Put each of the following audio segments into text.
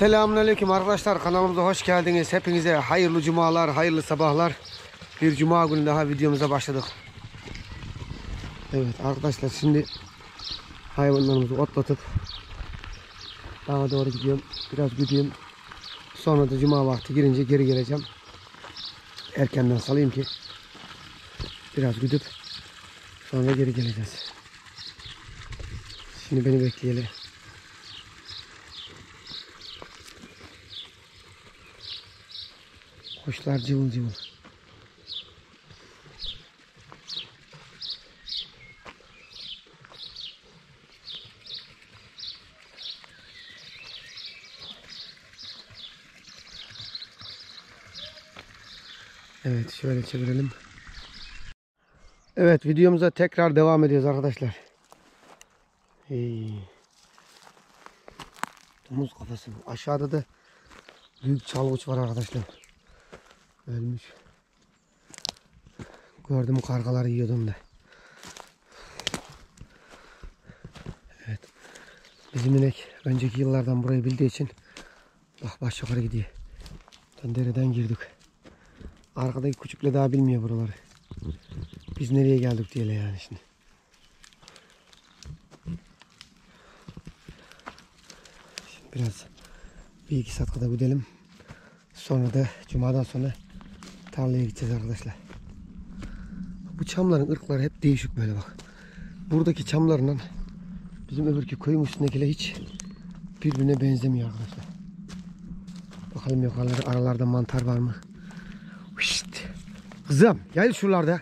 Selamünaleyküm arkadaşlar kanalımıza hoş geldiniz. Hepinize hayırlı cumalar, hayırlı sabahlar. Bir cuma günü daha videomuza başladık. Evet arkadaşlar şimdi hayvanlarımızı otlatıp dağa doğru gidiyorum. Biraz gideyim. Sonra da cuma vakti girince geri geleceğim. Erkenden salayım ki biraz gidip sonra geri geleceğiz. Şimdi beni bekleyelim. Kuşlar cıvıl cıvıl. Evet şöyle çevirelim. Evet videomuza tekrar devam ediyoruz arkadaşlar. Hey. Domuz kafası. Aşağıda da büyük çalgıç var arkadaşlar. Ölmüş. Gördüm kargaları yiyordum da. Evet. Bizim inek önceki yıllardan burayı bildiği için bak baş yukarı gidiyor. Dereden girdik. Arkadaki küçükle daha bilmiyor buraları. Biz nereye geldik diye yani şimdi. Şimdi biraz bir iki saat kadar gidelim. Sonra da cumadan sonra tarlaya gideceğiz arkadaşlar. Bu çamların ırkları hep değişik böyle bak. Buradaki çamlarla bizim öbürkü köyün üstündekiler hiç birbirine benzemiyor arkadaşlar. Bakalım yukarılarda aralarda mantar var mı? Şşt. Kızım gel şuralarda.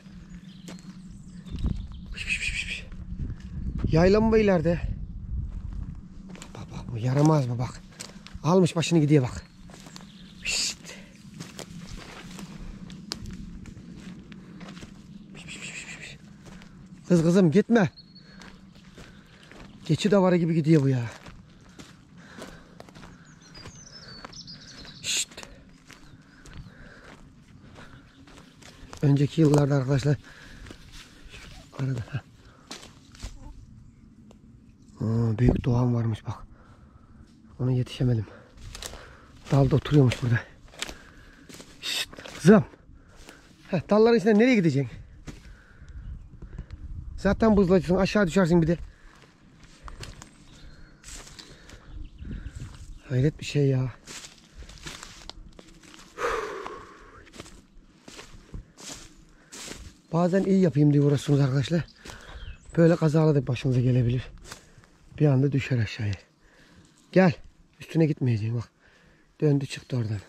Piş, piş, piş, piş. Yayla mı bu ileride? Bak bak bak bu yaramaz mı bak. Almış başını gidiyor bak. Şşt. Piş, piş, piş, piş, piş. Kız kızım gitme. Geçi davarı gibi gidiyor bu ya. Şşt. Önceki yıllarda arkadaşlar arada. Aa, büyük doğan varmış bak. Ona yetişemedim. Dalda oturuyormuş burada. Şşt, kızım. Heh, dalların içinden nereye gideceksin? Zaten buzlacısın aşağı düşersin bir de. Hayret bir şey ya. Bazen iyi yapayım diye uğraşıyorsunuz arkadaşlar. Böyle kazalar da başınıza gelebilir. Bir anda düşer aşağıya. Gel. Üstüne gitmeyeceğim bak. Döndü çıktı oradan.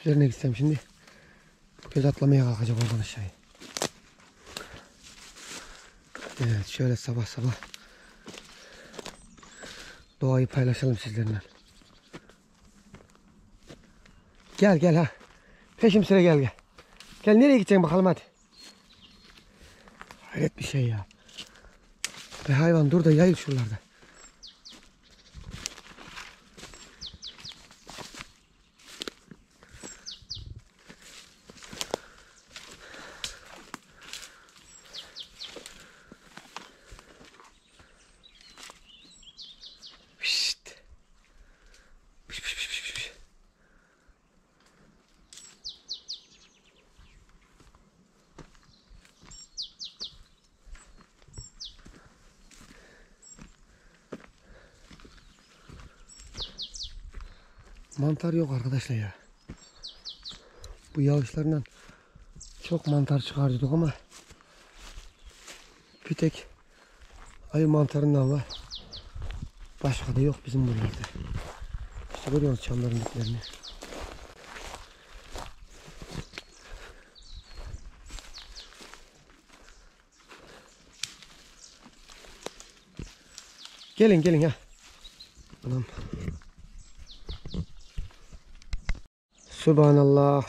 Üzerine gitsem şimdi. Göz atlamaya kalkacak oradan aşağıya. Evet şöyle sabah sabah doğayı paylaşalım sizlerle. Gel gel ha. Peşim sıra gel gel. Gel nereye gideceksin bakalım hadi. Hayret bir şey ya. Be hayvan dur da yayıl şuralarda. Şşt. Piş, piş, piş, piş, piş. Mantar yok arkadaşlar ya. Bu yağışlarla çok mantar çıkardık ama bir tek ayı mantarından var. Başka da yok bizim buralarda. İşte görüyoruz çamların diplerini. Gelin gelin ha. Anam. Subhanallah.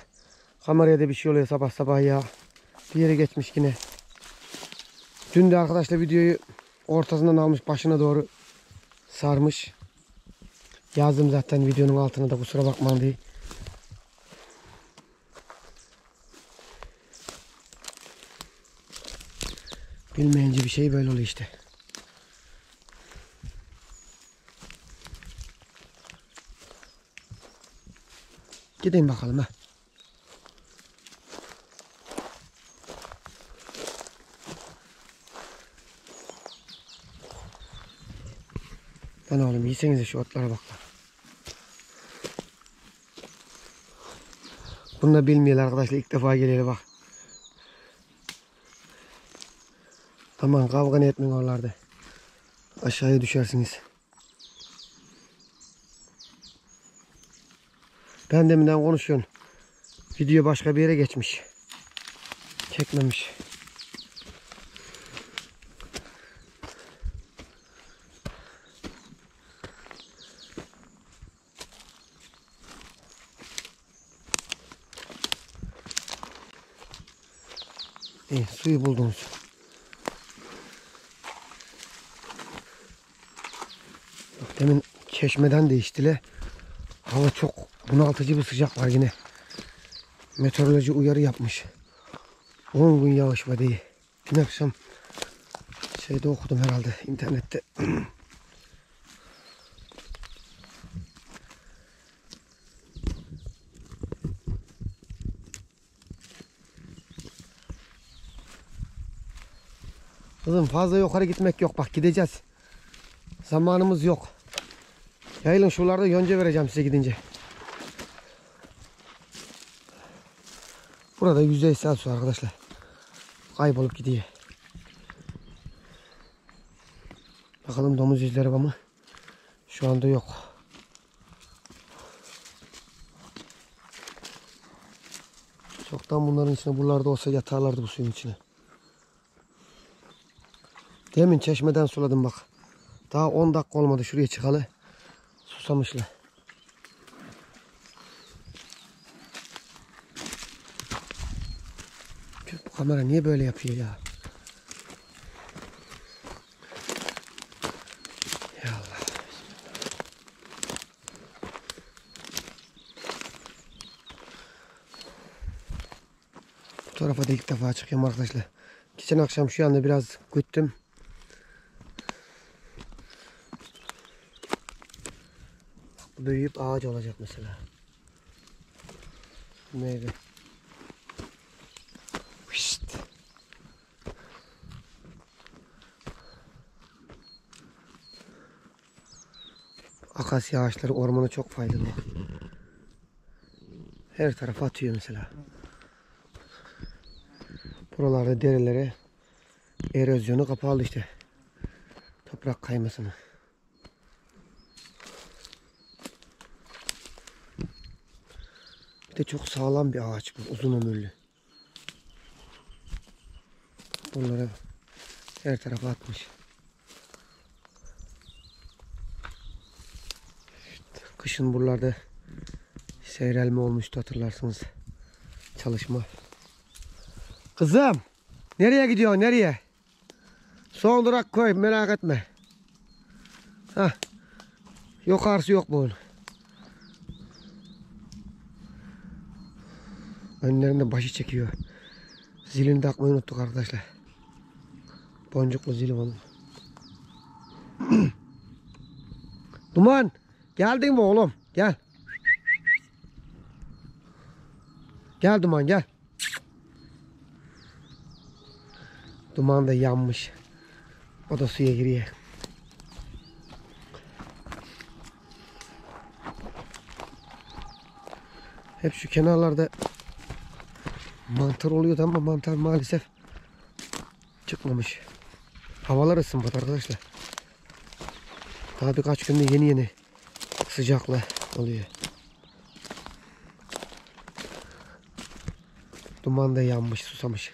Kameraya da bir şey oluyor sabah sabah ya. Bir yere geçmiş yine. Dün de arkadaşlar videoyu ortasından almış başına doğru sarmış. Yazdım zaten videonun altına da kusura bakmayın diye. Bilmeyince bir şey böyle oluyor işte. Gidin bakalım ha. Lan oğlum yesenize şu otlara bak lan. Bunu da bilmiyorlar arkadaşlar. ilk defa geliyor bak. Aman kavga etmeyin oralarda. Aşağıya düşersiniz. Ben deminden konuşuyorum. Video başka bir yere geçmiş. Çekmemiş. İyi suyu buldunuz. Demin çeşmeden değiştile. Hava çok bunaltıcı bir sıcak var yine. Meteoroloji uyarı yapmış. 10 gün yağış var diye. Dün akşam şeyde okudum herhalde internette. Kızım fazla yukarı gitmek yok. Bak gideceğiz. Zamanımız yok. Yayılın şuralarda yonca vereceğim size gidince. Burada yüzeysel su arkadaşlar. Kaybolup gidiyor. Bakalım domuz izleri var mı? Şu anda yok. Çoktan bunların içine buralarda olsa yatarlardı bu suyun içine. Demin çeşmeden suladım bak. Daha 10 dakika olmadı şuraya çıkalı. Susamışlar. Bu kamera niye böyle yapıyor ya? Ya Allah. Bu tarafa da ilk defa çıkıyorum arkadaşlar. Geçen akşam şu anda biraz güttüm. Büyüyüp ağaç olacak mesela. Meyve. Pişt. Akasya ağaçları ormana çok faydalı. Her tarafa atıyor mesela. Buralarda derelere erozyonu kapalı işte. Toprak kaymasını. Bir de çok sağlam bir ağaç bu. Uzun ömürlü. Bunları her tarafa atmış. Kışın buralarda seyrelme olmuştu hatırlarsınız. Çalışma. Kızım. Nereye gidiyorsun? Nereye? Son durak koy. Merak etme. Hah. Yukarısı yok bunun. Önlerinde başı çekiyor. Zilini takmayı unuttuk arkadaşlar. Boncuklu zili onun. Duman. Geldin mi oğlum? Gel. Gel Duman gel. Duman da yanmış. O da suya giriyor. Hep şu kenarlarda mantar oluyordu ama mantar maalesef çıkmamış. Havalar ısınmadı arkadaşlar. Daha birkaç günde yeni yeni sıcakla oluyor. Duman da yanmış, susamış.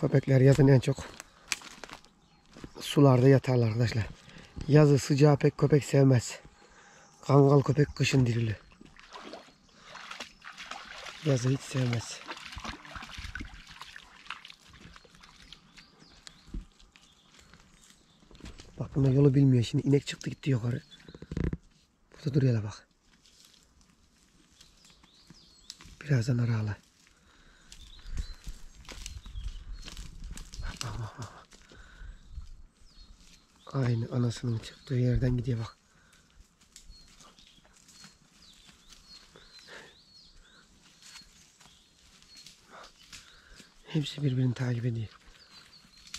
Köpekler yazın en çok sularda yatarlar arkadaşlar. Yazı sıcağı pek köpek sevmez. Kangal köpek kışın dirili. Yazı hiç sevmez. Bunlar yolu bilmiyor şimdi. inek çıktı gitti yukarı. Burada duruyorlar bak. Birazdan ararlar. Bak bak bak bak. Aynı anasının çıktığı yerden gidiyor bak. Hepsi birbirini takip ediyor.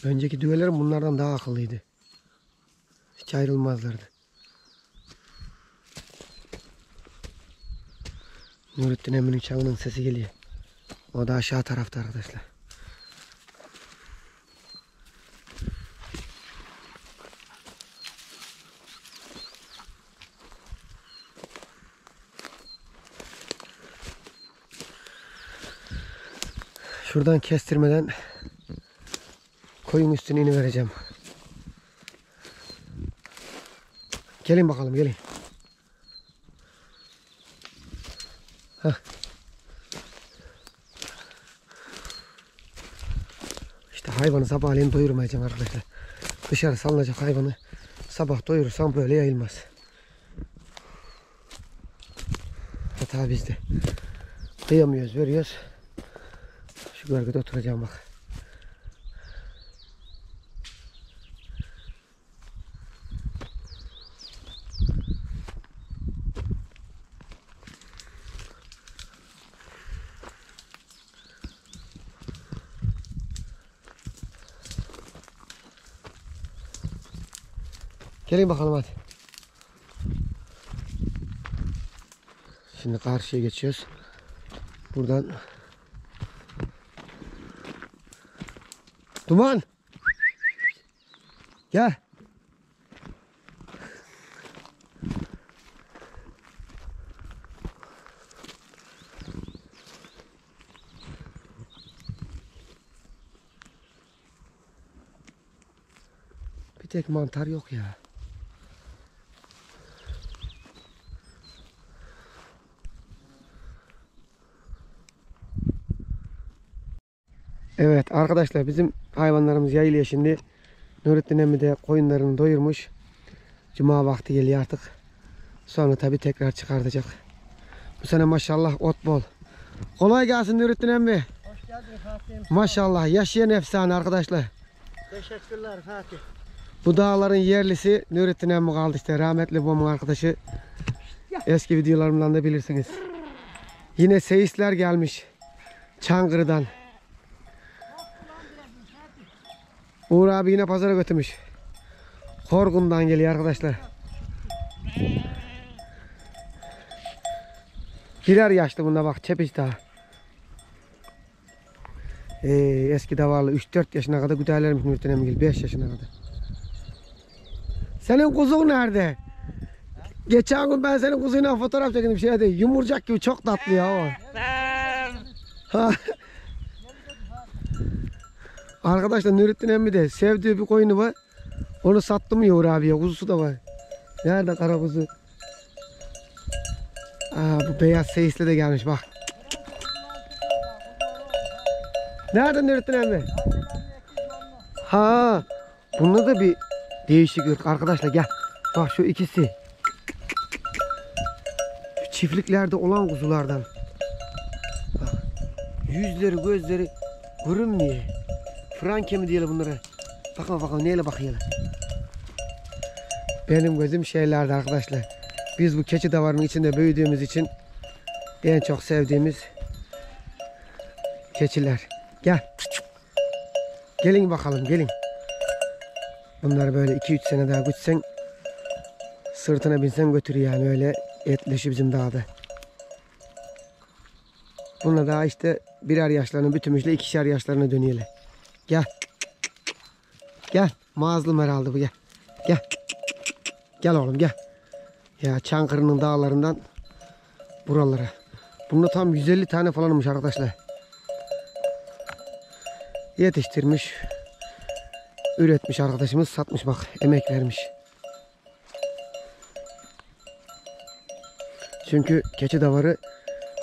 Önceki düvelerim bunlardan daha akıllıydı. Hiç ayrılmazlardı. Nurettin Emin'in çanının sesi geliyor. O da aşağı tarafta arkadaşlar. Şuradan kestirmeden koyun üstüne vereceğim. Gelin bakalım gelin. Hah. İşte hayvanı sabahleyin doyurmayacağım arkadaşlar. Dışarı salınacak hayvanı sabah doyurursam böyle yayılmaz. Hata bizde. Kıyamıyoruz, veriyoruz. Şu gölgede oturacağım bak. Gelin bakalım hadi. Şimdi karşıya geçiyoruz. Buradan Duman. Gel. Bir tek mantar yok ya. Evet arkadaşlar bizim hayvanlarımız yayılıyor şimdi. Nurettin emmi de koyunlarını doyurmuş. Cuma vakti geliyor artık. Sonra tabi tekrar çıkartacak. Bu sene maşallah ot bol. Kolay gelsin Nurettin emmi. Hoş geldin Fatih'im. Maşallah yaşayan efsane arkadaşlar. Teşekkürler Fatih. Bu dağların yerlisi Nurettin emmi kaldı işte rahmetli babamın arkadaşı. Eski videolarımdan da bilirsiniz. Yine seyisler gelmiş. Çankırı'dan. Uğur abi yine pazara götürmüş. Korgun'dan geliyor arkadaşlar. Birer yaşlı bunda bak çepiç daha. Ee, eski davarlı 3-4 yaşına kadar güderlermiş Nurten Emgil 5 yaşına kadar. Senin kuzun nerede? Geçen gün ben senin kuzuyla fotoğraf çektim şeyde yumurcak gibi çok tatlı ya o. Arkadaşlar Nurettin emmi de sevdiği bir koyunu var. Onu sattım ya Uğur abiye. Kuzusu da var. Nerede kara kuzu? Aa, bu beyaz seyisle de gelmiş bak. Nerede Nurettin emmi? Ha, bunda da bir değişik ırk arkadaşlar gel. Bak şu ikisi. Şu çiftliklerde olan kuzulardan. Bak. Yüzleri gözleri görünmüyor. Franke mi diyelim bunlara? Bakın bakalım neyle bakıyorlar. Benim gözüm şeylerde arkadaşlar. Biz bu keçi davarının içinde büyüdüğümüz için en çok sevdiğimiz keçiler. Gel. Gelin bakalım gelin. Bunları böyle 2-3 sene daha gütsen sırtına binsen götürüyor yani öyle etleşi bizim dağda. Bununla daha işte birer yaşlarını bütünmüşle ikişer yaşlarına dönüyorlar. Gel. Gel. Mazlum herhalde bu gel. Gel. Gel oğlum gel. Ya Çankırı'nın dağlarından buralara. Bunda tam 150 tane falanmış arkadaşlar. Yetiştirmiş. Üretmiş arkadaşımız satmış bak. Emek vermiş. Çünkü keçi davarı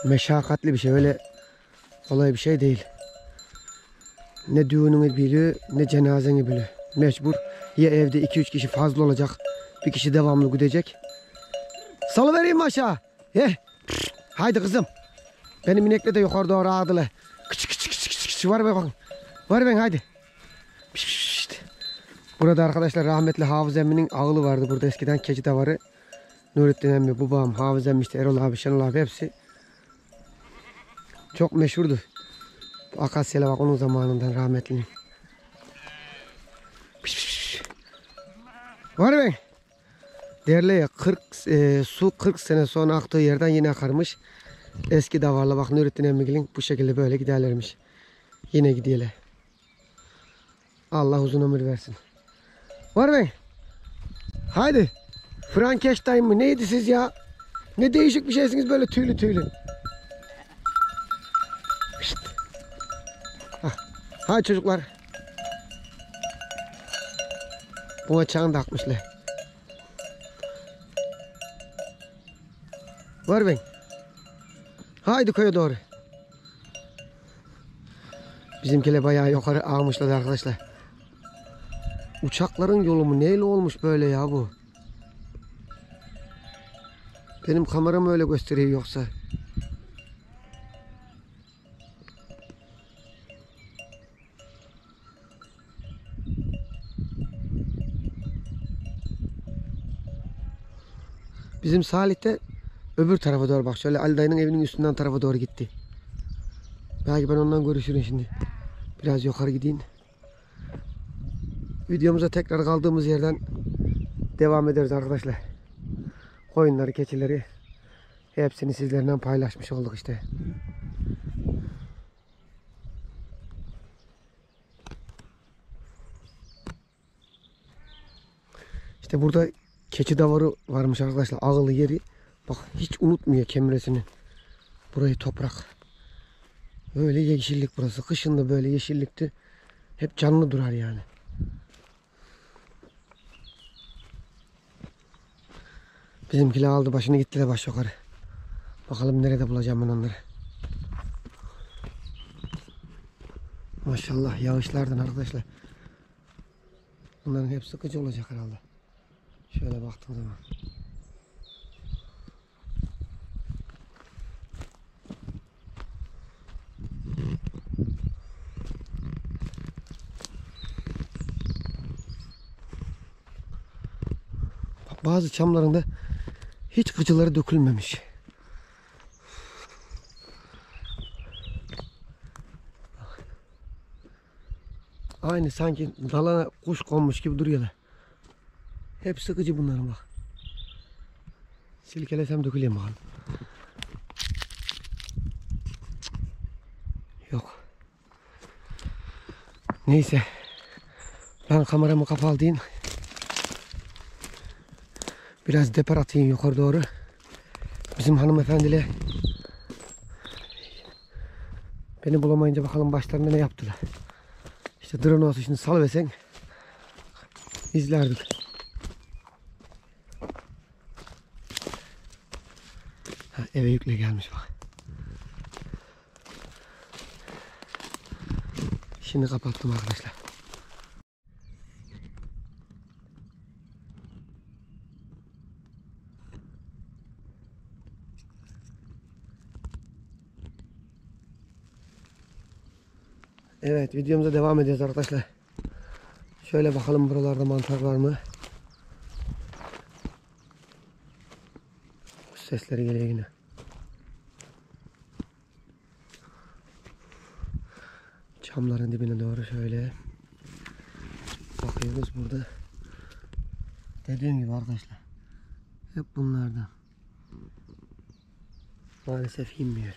meşakkatli bir şey. Öyle kolay bir şey değil. Ne düğününü biliyor ne cenazeni biliyor. Mecbur ya evde 2-3 kişi fazla olacak. Bir kişi devamlı gidecek. Salıvereyim mi aşağı? He. Haydi kızım. Benim inekle de yukarı doğru ağdılar. Kıç kıç kıç kıç kıç. Var be bakın. Var ben haydi. Pişt. Burada arkadaşlar rahmetli Hafız Emmi'nin ağılı vardı burada eskiden keçi davarı. Nurettin Emmi, babam, Hafız Emmi, işte Erol abi, Şenol abi hepsi çok meşhurdu. Bu akasya'la bak onun zamanından piş. Var mı? Derler ya 40 e, su 40 sene sonra aktığı yerden yine akarmış. Eski davarla bak Nurettin Emmigil'in bu şekilde böyle giderlermiş. Yine gidiyorlar. Allah uzun ömür versin. Var mı? Haydi. Frankenstein mı? Neydi siz ya? Ne değişik bir şeysiniz böyle tüylü tüylü. Hadi çocuklar. Buna çağını takmışlar. Var ben. Haydi köye doğru. Bizimkiler bayağı yukarı ağmışlar arkadaşlar. Uçakların yolu mu neyle olmuş böyle ya bu? Benim kameram öyle gösteriyor yoksa. Bizim Salih de öbür tarafa doğru bak. Şöyle Ali dayının evinin üstünden tarafa doğru gitti. Belki ben ondan görüşürüm şimdi. Biraz yukarı gideyim. Videomuza tekrar kaldığımız yerden devam ederiz arkadaşlar. Koyunları, keçileri hepsini sizlerle paylaşmış olduk işte. İşte burada keçi davarı varmış arkadaşlar. Ağılı yeri. Bak hiç unutmuyor kemiresini. Burayı toprak. Böyle yeşillik burası. Kışın da böyle yeşillikti. Hep canlı durar yani. Bizimkiler aldı başını gittiler baş yukarı. Bakalım nerede bulacağım ben onları. Maşallah yağışlardan arkadaşlar. Bunların hep sıkıcı olacak herhalde. Şöyle baktığım zaman. Bazı çamlarında hiç kıcıları dökülmemiş. Aynı sanki dalana kuş konmuş gibi duruyorlar. Hep sıkıcı bunların bak. Silkelesem döküleyim bakalım. Yok. Neyse. Ben kameramı kapalı deyin. Biraz depar atayım yukarı doğru. Bizim hanımefendiyle beni bulamayınca bakalım başlarında ne yaptılar. İşte drone olsa şimdi salıversen izlerdik. Ha, eve yükle gelmiş bak. Şimdi kapattım arkadaşlar. Evet videomuza devam ediyoruz arkadaşlar. Şöyle bakalım buralarda mantar var mı? Kuş sesleri geliyor yine. Çamların dibine doğru şöyle bakıyoruz burada. Dediğim gibi arkadaşlar. Hep bunlardan. Maalesef inmiyor.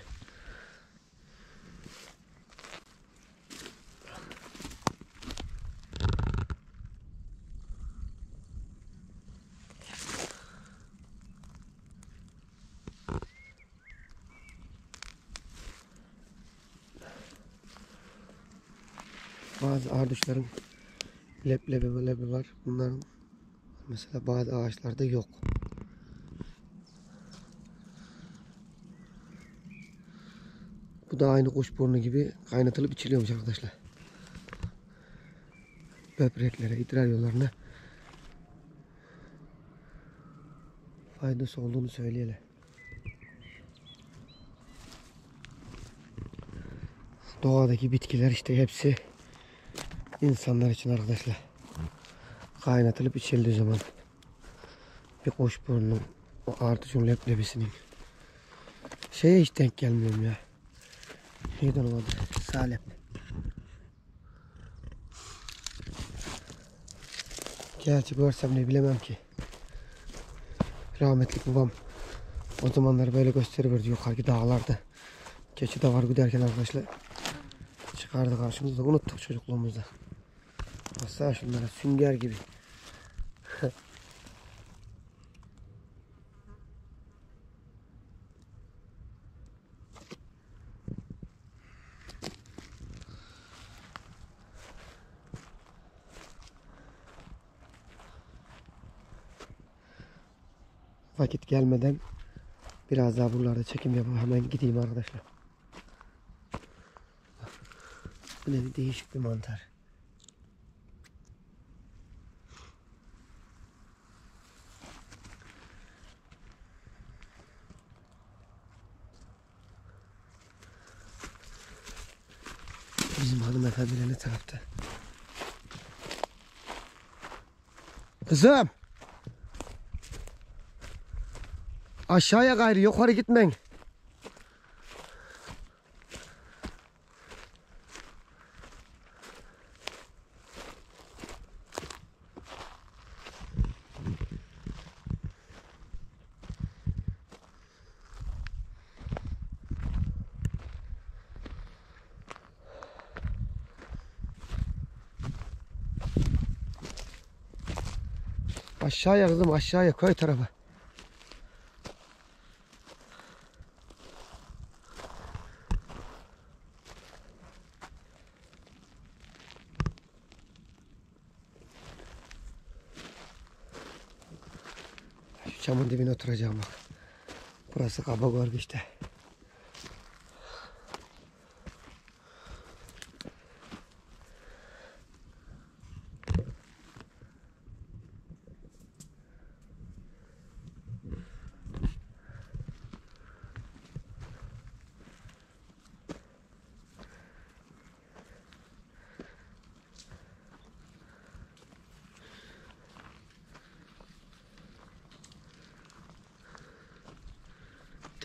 Bazı arduşların leblebi ve lebi var. Bunların mesela bazı ağaçlarda yok. Bu da aynı kuşburnu gibi kaynatılıp içiliyormuş arkadaşlar. Böbreklere, idrar yollarına faydası olduğunu söyleyelim. Doğadaki bitkiler işte hepsi insanlar için arkadaşlar. Kaynatılıp içildiği zaman bir kuş burnunun o artıcın leblebisinin şeye hiç denk gelmiyorum ya. Neydi onun adı? Salep. Gerçi görsem ne bilemem ki. Rahmetli babam o zamanlar böyle gösteriverdi yukarıki dağlarda. Keçi de var giderken arkadaşlar çıkardı karşımıza unuttuk çocukluğumuzda. Baksana şunlara sünger gibi. Vakit gelmeden biraz daha buralarda çekim yapıp hemen gideyim arkadaşlar. Bu ne değişik bir mantar. Bizim hanımefendiler ne tarafta? Kızım! Aşağıya gayrı yukarı gitmen. Aşağıya kızım aşağıya koy tarafa. Şu çamın dibine oturacağım bak. Burası kaba görgü işte.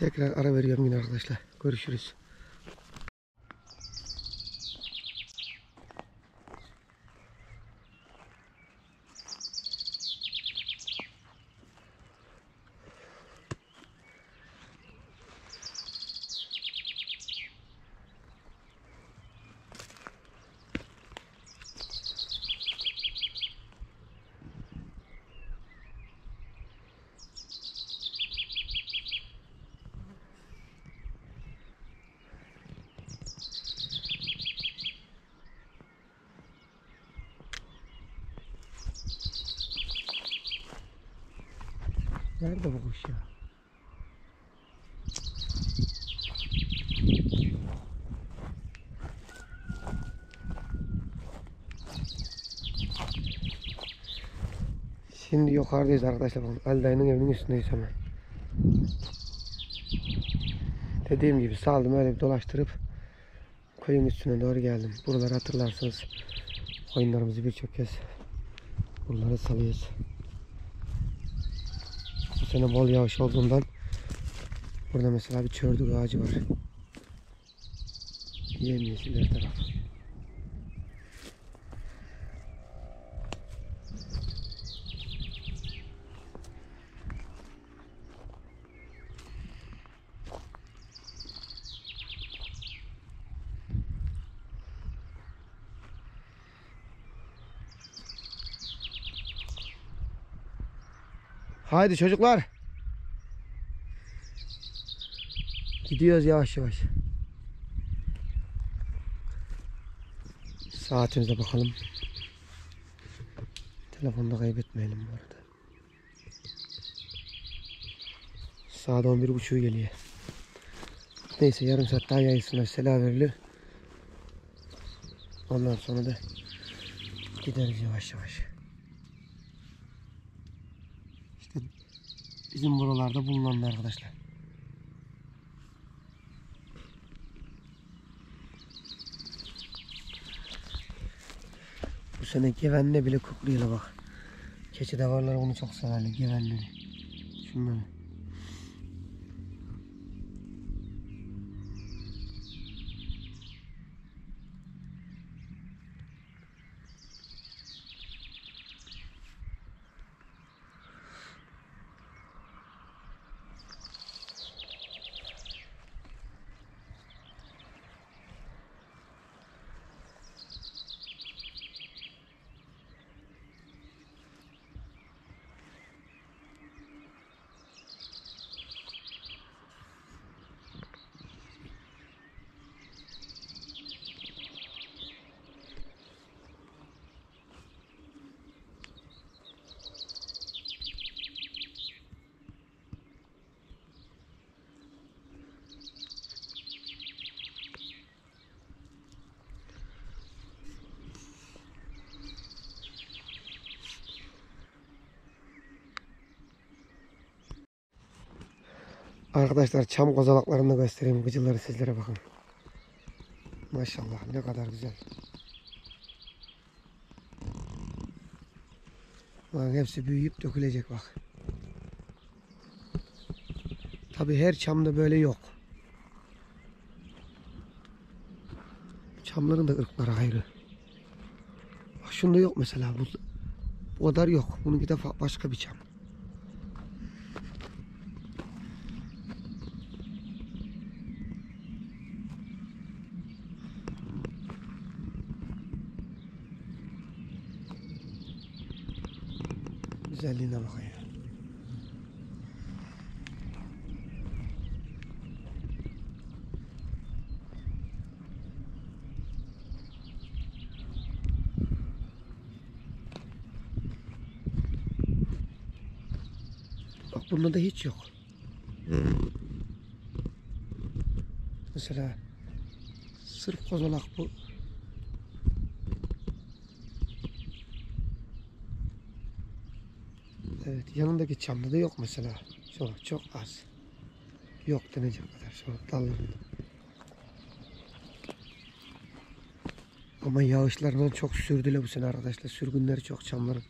Tekrar ara veriyorum yine arkadaşlar. Görüşürüz. Nerede bu kuş ya? Şimdi yukarıdayız arkadaşlar. Bakın Ali evinin üstündeyiz hemen. Dediğim gibi saldım öyle bir dolaştırıp koyun üstüne doğru geldim. Buraları hatırlarsınız. Oyunlarımızı birçok kez buraları salıyoruz. Bu sene bol yağış olduğundan burada mesela bir çördük ağacı var. Yemyeşil her taraf. Haydi çocuklar. Gidiyoruz yavaş yavaş. Saatimize bakalım. Telefonda kaybetmeyelim bu arada. Saat 11.30 geliyor. Neyse yarım saat daha yayısına selam verilir. Ondan sonra da gideriz yavaş yavaş. İşte bizim buralarda bulunanlar arkadaşlar. Bu sene gevenle bile kokluyorlar bak. Keçi davarlar onu çok severler gevenleri. Şunları. Arkadaşlar çam kozalaklarını göstereyim. Gıcıları sizlere bakın. Maşallah ne kadar güzel. Bak hepsi büyüyüp dökülecek bak. Tabi her çamda böyle yok. Çamların da ırkları ayrı. Bak şunda yok mesela. Bu, bu kadar yok. Bununki de fa- başka bir çam. Güzelliğine bakın ya. Bak bunda da hiç yok. Mesela sırf kozalak bu. Yanındaki çamda da yok mesela. Çok çok az. Yok denecek kadar şu dallarında. Ama yağışlarından çok sürdüler bu sene arkadaşlar. Sürgünleri çok çamların.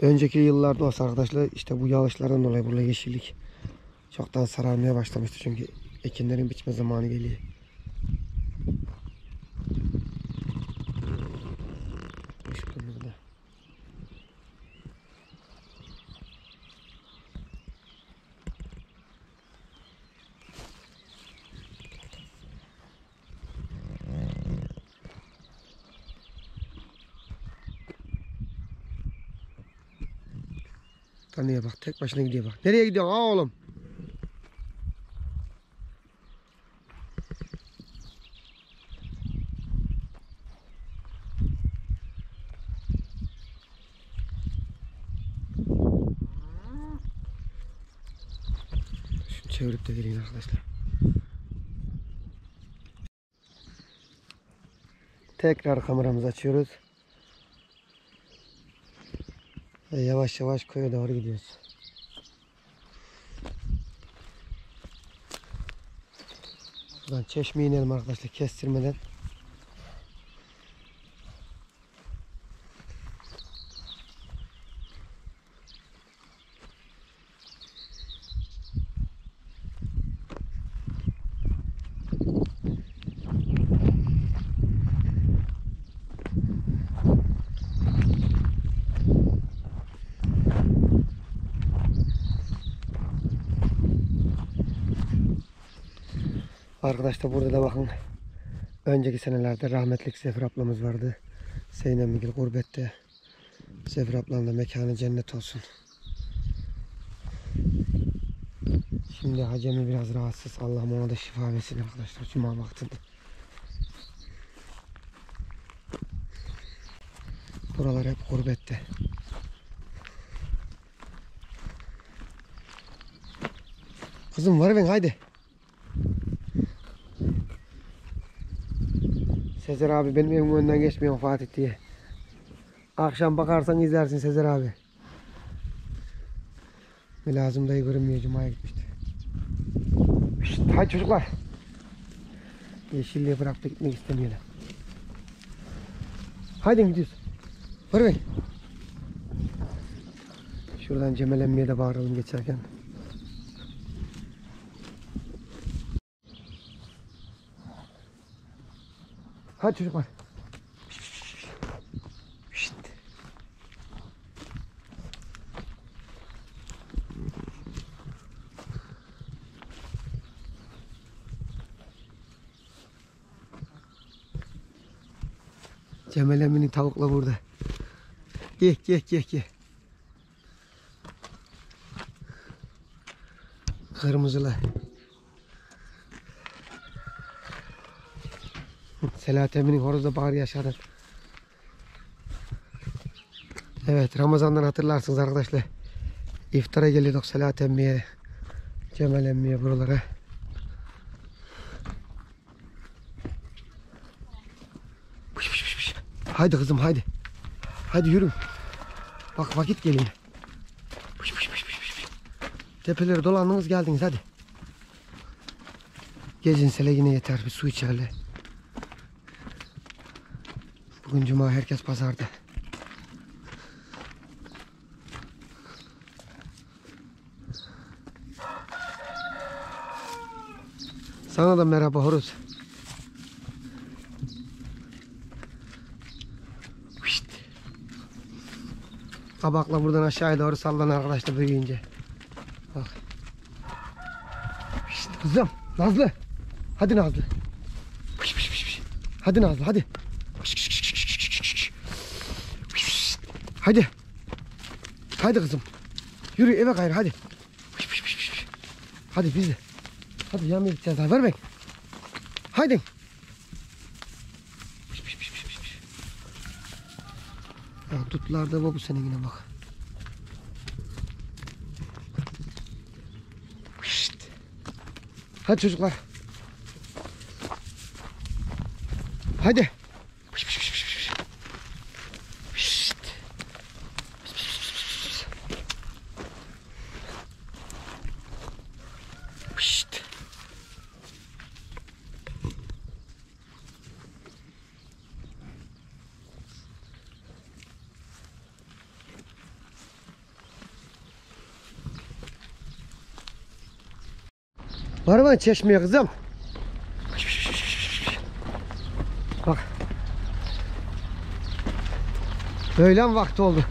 Önceki yıllarda olsa arkadaşlar işte bu yağışlardan dolayı burada yeşillik çoktan sararmaya başlamıştı çünkü ekinlerin biçme zamanı geliyor. Da. Tanıya bak tek başına gidiyor bak. Nereye gidiyorsun aa oğlum? Arkadaşlar. Tekrar kameramızı açıyoruz. Ve yavaş yavaş köye doğru gidiyoruz. Buradan çeşmeye inelim arkadaşlar kestirmeden. Arkadaşlar burada da bakın. Önceki senelerde rahmetlik Zefir ablamız vardı. Zeynep Migil gurbette. Zefir ablanın da mekanı cennet olsun. Şimdi Hacemi biraz rahatsız. Allah'ım ona da şifa versin arkadaşlar. Cuma vaktinde. Buralar hep gurbette. Kızım var ben haydi. Sezer abi benim evimin önünden geçmiyor Fatih diye. Akşam bakarsan izlersin Sezer abi. Lazım dayı görünmüyor Cuma'ya gitmişti. Şşt, hadi çocuklar. Yeşilliğe bıraktı gitmek istemiyorlar. Haydi gidiyoruz. Var bey. Şuradan Cemal emmiye de bağıralım geçerken. Hadi çocuklar. Şşt. Cemal emminin tavukla burada. Gel gel gel gel. Kırmızılar. Selahat Emin'in horozda bağır yaşadı. Evet Ramazan'dan hatırlarsınız arkadaşlar. İftara geliyorduk Selahat Emmi'ye. Cemal Emmi'ye buralara. Haydi kızım haydi. Haydi yürü. Bak vakit geliyor. Tepeleri dolandınız geldiniz hadi. Gezinsele yine yeter bir su içerle. Bugün cuma herkes pazarda. Sana da merhaba horoz. Şşt. Kabakla buradan aşağıya doğru sallan arkadaşlar büyüyünce. Bak. Şşt, kızım Nazlı. Hadi Nazlı. Hadi Nazlı hadi. Pış pış pış pış pış pış pış. Pış. Hadi. Hadi kızım. Yürü eve gayrı hadi. Hadi biz de. Hadi yanmaya gideceğiz daha. Ver ben. Haydi. Ya tutlar da bu sene yine bak. Hadi çocuklar. Hadi. Pış pış pış pış pış. Şşt. Pış pış pış pış pış. Şşt. Mı çeşmeye kızım? Bak. Öğlen vakti oldu.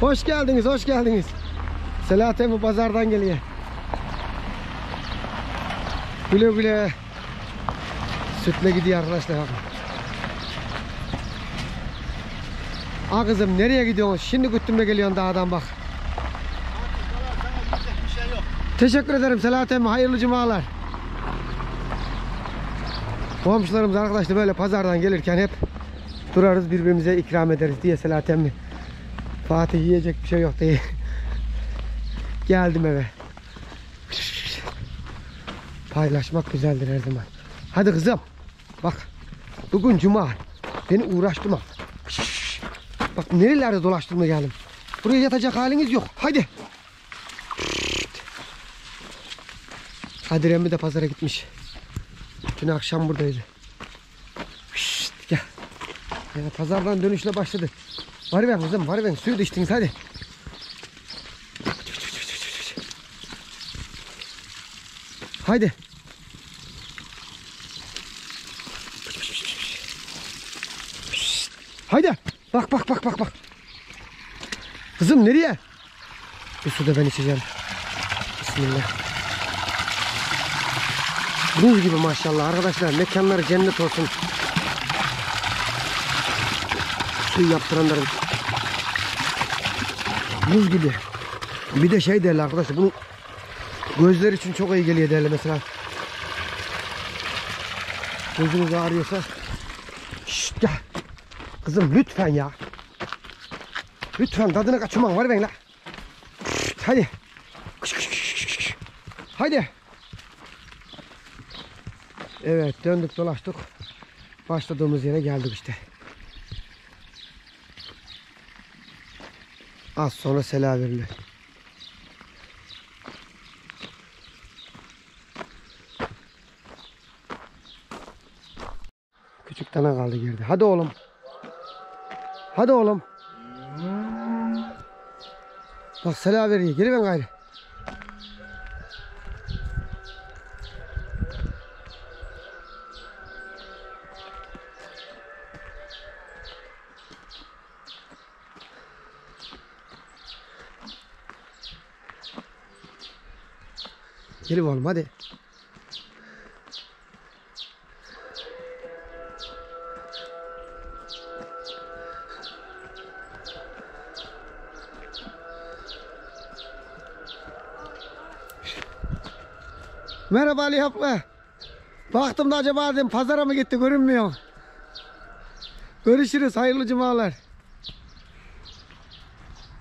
Hoş geldiniz, hoş geldiniz. Selahattin bu pazardan geliyor. Güle güle. Sütle gidiyor arkadaşlar. Aa kızım nereye gidiyorsun? Şimdi güttümle geliyorsun dağdan bak. Sana diyecek bir şey yok. Teşekkür ederim Selahattin emmi. Hayırlı cumalar. Komşularımız arkadaşlar böyle pazardan gelirken hep durarız birbirimize ikram ederiz diye Selahattin emmi. Fatih yiyecek bir şey yok diye. Geldim eve. Paylaşmak güzeldir her zaman. Hadi kızım. Bak. Bugün cuma. Beni uğraştırma. Bak nerelerde dolaştırma geldim. Buraya yatacak haliniz yok. Haydi. Kadir emmi de pazara gitmiş. Dün akşam buradaydı. Şşt, gel. Ya, pazardan dönüşle başladı. Var ben kızım var ben suyu da içtiniz hadi. Haydi. Haydi. Bak bak bak bak bak. Kızım nereye? Bu suda ben içeceğim. Bismillah. Buz gibi maşallah arkadaşlar mekanları cennet olsun. Suyu yaptıranların. Buz gibi. Bir de şey derler arkadaşlar bunu gözler için çok iyi geliyor derler mesela. Gözünüz ağrıyorsa Şşt gel. Kızım lütfen ya. Lütfen tadını kaçırman var ben la. Hadi. Hadi. Evet döndük dolaştık. Başladığımız yere geldik işte. Az sonra sela verilir. Küçük tane kaldı geride. Hadi oğlum. Hadi oğlum. Bak sela veriyor. Geri ben gayrı. Gel oğlum hadi. Merhaba Ali abla. Baktım da acaba dedim pazara mı gitti görünmüyor. Görüşürüz hayırlı cumalar.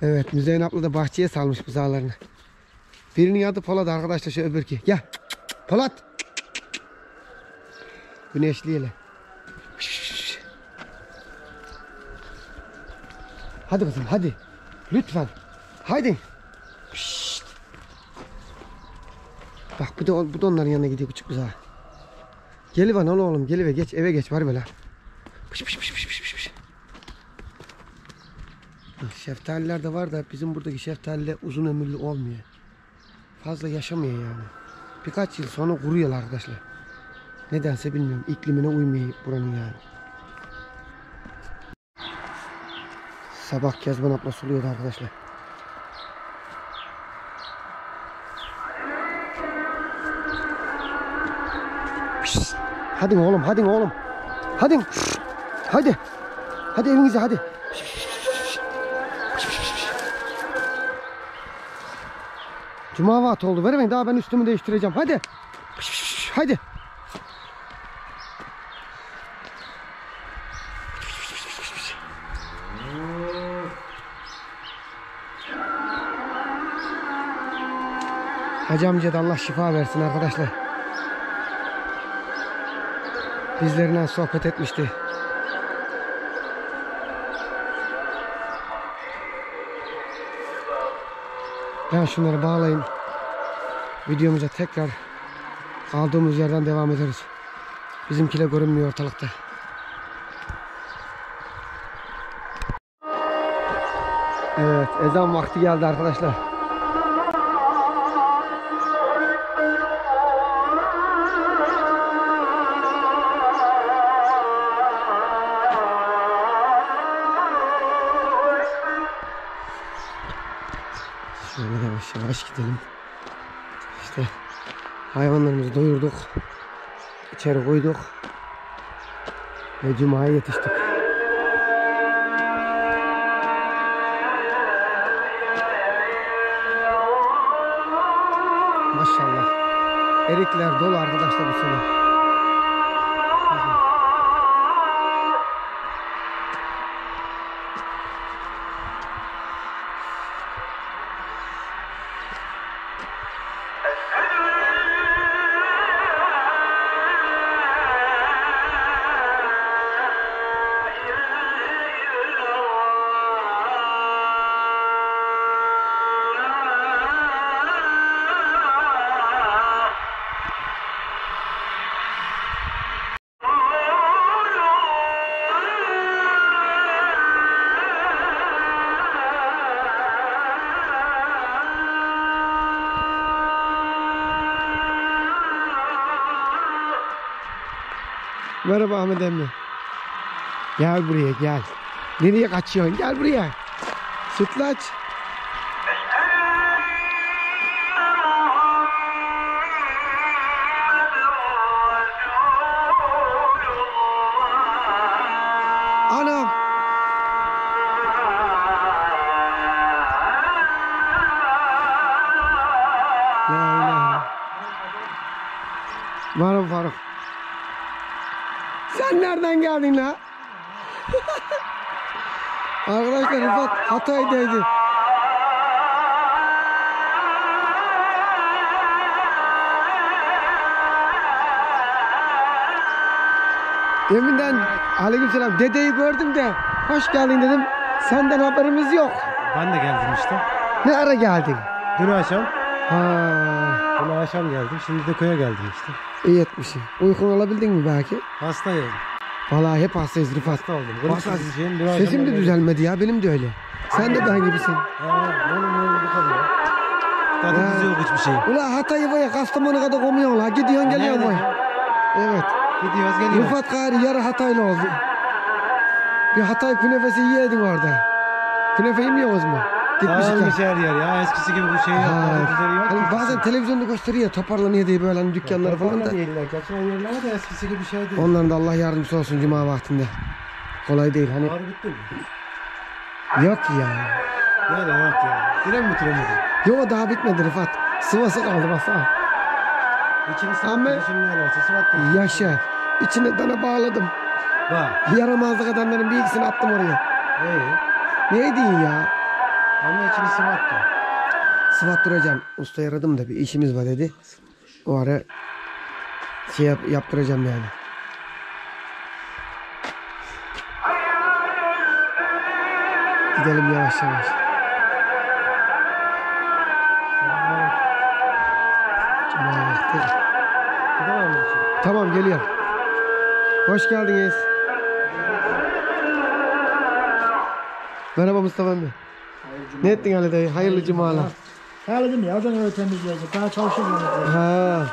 Evet Müzeyyen abla da bahçeye salmış buzağlarını. Birinin adı Polat arkadaşlar şu öbürki. Gel. Polat. Güneşliyle. Hadi kızım hadi. Lütfen. Haydi. Şşt. Bak bu da, bu da onların yanına gidiyor küçük kız ha. Geliver lan oğlum geliver geç eve geç var böyle. Pış pış pış pış pış pış. Şeftaliler de var da bizim buradaki şeftaliler uzun ömürlü olmuyor. Fazla yaşamıyor yani. Birkaç yıl sonra kuruyorlar arkadaşlar. Nedense bilmiyorum. İklimine uymuyor buranın yani. Sabah Kezban abla suluyordu arkadaşlar. Hadi oğlum, hadi oğlum. Hadi. Hadi. Hadi evinize hadi. Cuma vaat oldu. Vermeyin daha ben üstümü değiştireceğim. Hadi. Hadi. Hacı amca da Allah şifa versin arkadaşlar. Bizlerine sohbet etmişti. Ben şunları bağlayayım. Videomuza tekrar kaldığımız yerden devam ederiz. Bizimkiler görünmüyor ortalıkta. Evet, ezan vakti geldi arkadaşlar. Ve Cuma'ya yetiştik. Maşallah. Erikler dolu arkadaşlar bu sene. Merhaba Ahmet emmi. Gel buraya gel. Nereye kaçıyorsun? Gel buraya. Sütlaç. Hatay'daydı. Deminden aleykümselam dedeyi gördüm de hoş geldin dedim. Senden haberimiz yok. Ben de geldim işte. Ne ara geldin? Dün akşam, Ha, dün akşam geldim. Şimdi de köye geldim işte. iyi etmişsin. Uykun alabildin mi belki? Hastayım. Vallahi hep hastayız Rıfat. Hasta oldum. Akşam Sesim de düzelmedi ya benim de öyle. Sen de ben gibisin. Ha, böyle böyle bu kadar. Tadı Ha. tuzu yok hiçbir şey. Ula Hatay'ı var ya Kastamonu kadar komuyorsun la. Gidiyorsun geliyorsun vay. Evet. Gidiyoruz geliyoruz. Rıfat gari yarı Hataylı oldu. Bir Hatay künefesi yiyedin orada. Künefe yemiyoruz mu? Gitmişken. Dağılmış her yer ya. Eskisi gibi bu şey yok. Hani bazen televizyonda gösteriyor toparlanıyor diye böyle hani dükkanları falan da. Yerler. Geçen yerler de eskisi gibi bir şey değil. Onların da Allah yardımcısı olsun cuma vaktinde. Kolay değil hani. Ağrı bitti mi? Yok ya. Nerede yok ya. Yine mi bitiremedin? Yok daha bitmedi Rıfat. Sıvası kaldı baksana. İçini Ama-. Şimdi ne alakası? Sıvattın. Yaşa. İçine dana bağladım. Bak. Yaramazlık adamların bir ikisini attım oraya. İyi. Neydi ya? Ama içini sıvattın. Sıvattıracağım. Usta aradım da bir işimiz var dedi. O ara şey yap, yaptıracağım yani. Gidelim yavaş yavaş. Tamam mı? Tamam geliyor. Hoş geldiniz. Merhaba Mustafa emmi. Ne ettin Ali dayı? Hayırlı cumalar. Halledim ya. Oradan öyle temizleyecek. Daha çalışıyor. Ha,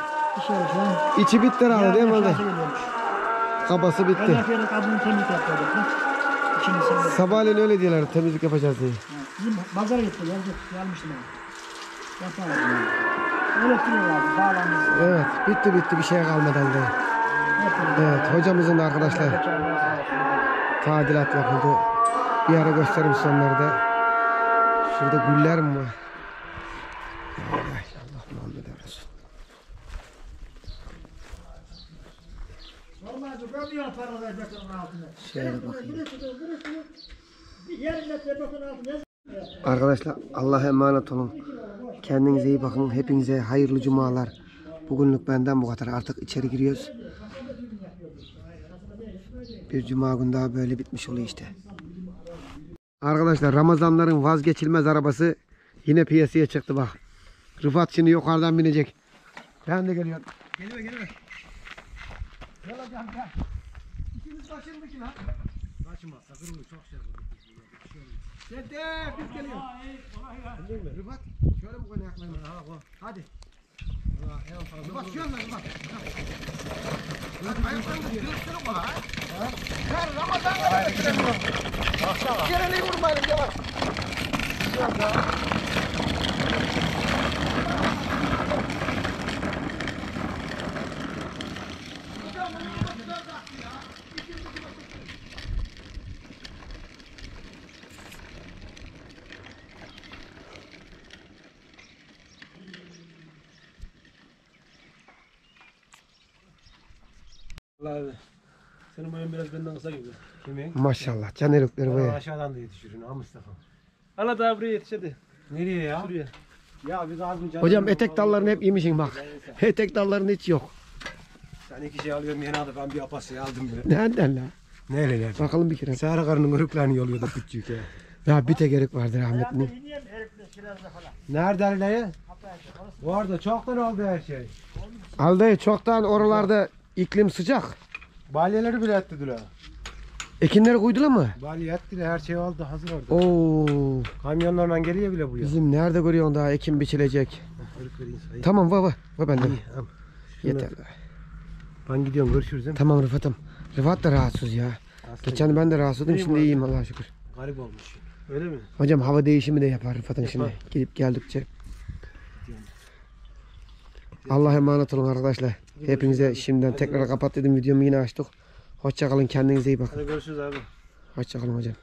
falan. içi bitti herhalde değil mi. Kabası bitti. Her hafta kadını temizlik sildik. Sabahleyin öyle diyorlar temizlik yapacağız diye. Bizim pazara gitti. Geldik. Gelmiştim ben. Yapamadım. Bağlanmış. Evet bitti bitti bir şey kalmadı dayı. Evet hocamızın da arkadaşlar tadilat yapıldı. Bir ara gösteririm size onları da. Şurada güller mi var? İlahe illallah Muhammed Resul. Betonun. Şöyle bakayım. Bir metre. Arkadaşlar Allah'a emanet olun. Kendinize iyi bakın. Hepinize hayırlı cumalar. Bugünlük benden bu kadar. Artık içeri giriyoruz. Bir cuma gün daha böyle bitmiş oluyor işte. Arkadaşlar Ramazanların vazgeçilmez arabası yine piyasaya çıktı bak. Rıfat şimdi yukarıdan binecek. Ben de geliyorum. Geliyor geliyor. Gel hocam gel. İkimiz taşındık ki lan. Kaçma sakın mı? Çok şey Dede biz geliyoruz. Bildin mi? Rıfat şöyle bu kadar yaklayın. Ha bu. Hadi. Rıfat şu yandan Rıfat. Rıfat gidiyor. Kırıksın mı ha? Ver Ramazan'da götürelim. Geleneği vurmayalım yavaş. Allah abi. Senin boyun biraz benden kısa gibi. Kimin? Maşallah can erikleri Bana böyle. aşağıdan da yetişirin ha Mustafa. Allah da buraya yetiş hadi. Nereye ya? Şuraya. Ya biz az önce... Hocam etek dallarını hep yemişsin bak. Etek dallarının hiç yok. Sen iki şey alıyorsun yeni adı ben bir apası aldım bile. Nereden lan? Neyle nerede? Bakalım bir kere. Sarı karının ırıklarını yoluyordu küçük ya. Ya bir tek erik vardır rahmetli. İniyorum herifle kirazla falan. Nerede Ali dayı? Orada çoktan oldu her şey. Aldayı çoktan oralarda iklim sıcak. Balyeleri bile ettiler. Ekinleri koydular mı? Balye ettiler her şey oldu hazır orada. Oo, Kamyonlarla geliyor bile bu ya. bizim nerede görüyorsun daha ekin biçilecek. Tamam baba, baba bende. İyi, tamam. Yeter. Ben gidiyorum görüşürüz. hem. Tamam Rıfat'ım. Rıfat da rahatsız ya. Hasta Geçen ben de rahatsızdım şimdi iyiyim Allah'a şükür. Garip olmuş. Öyle mi? Hocam hava değişimi de yapar Rıfat'ın şimdi. Gidip geldikçe. Allah'a emanet olun arkadaşlar. Hepinize şimdiden tekrar kapat dedim videomu yine açtık. Hoşça kalın kendinize iyi bakın. Hadi görüşürüz abi. Hoşça kalın hocam.